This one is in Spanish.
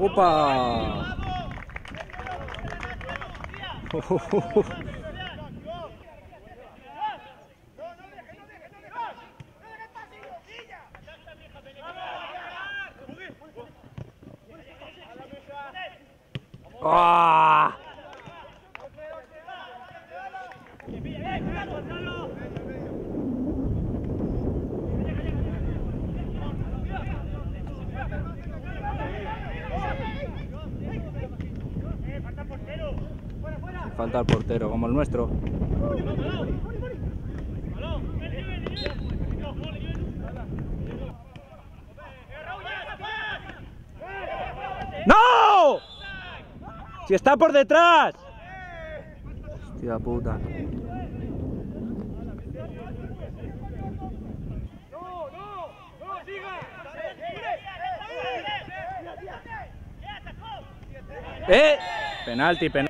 ¡Opa! ¡Ah! Falta el portero, como el nuestro. ¡No! ¡Si está por detrás! Hostia puta. ¡Eh! Penalti, penalti.